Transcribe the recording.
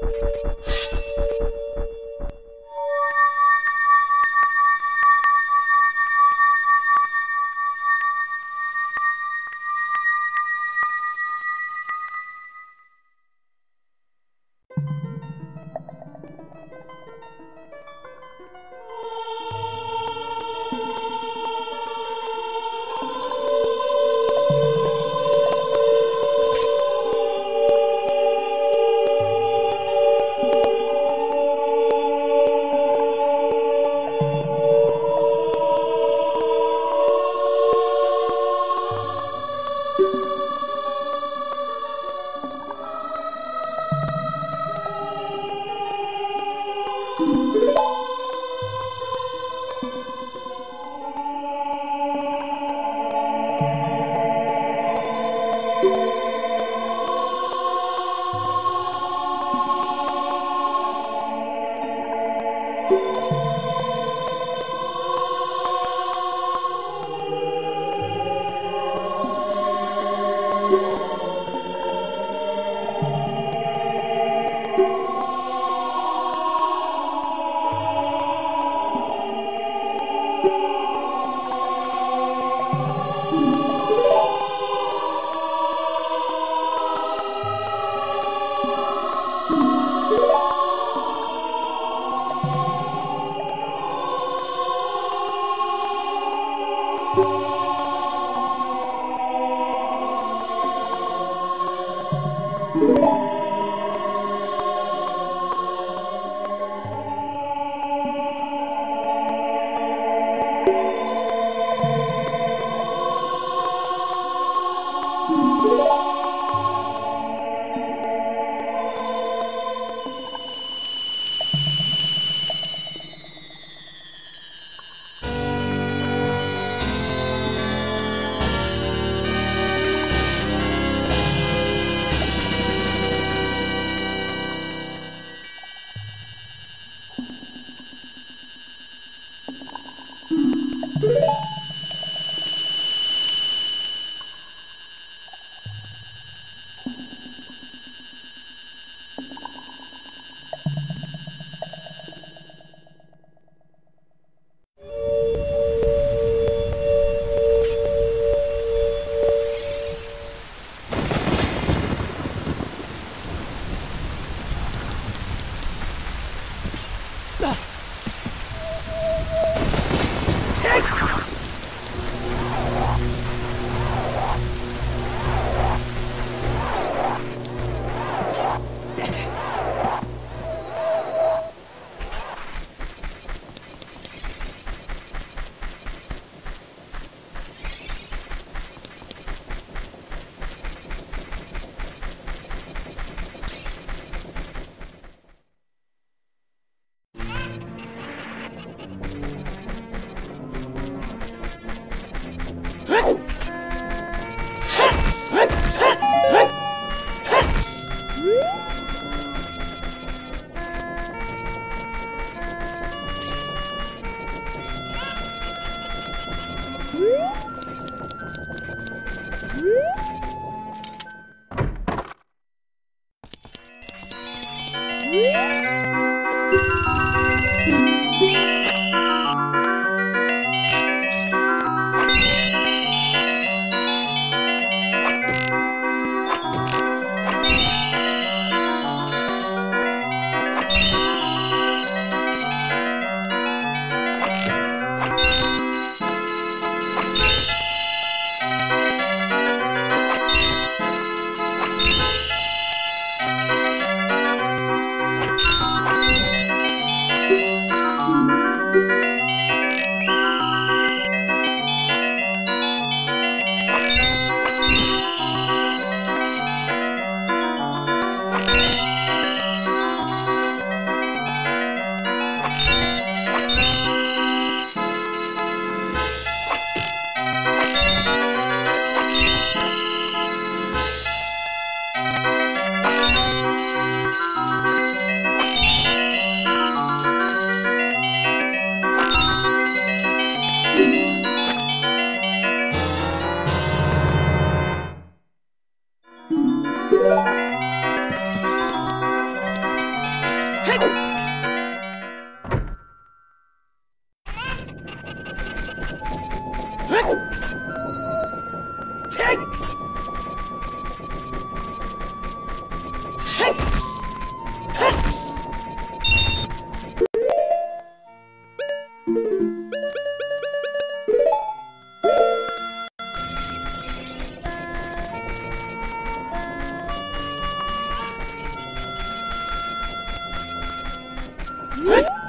フッ。Ah! Woo! Música What?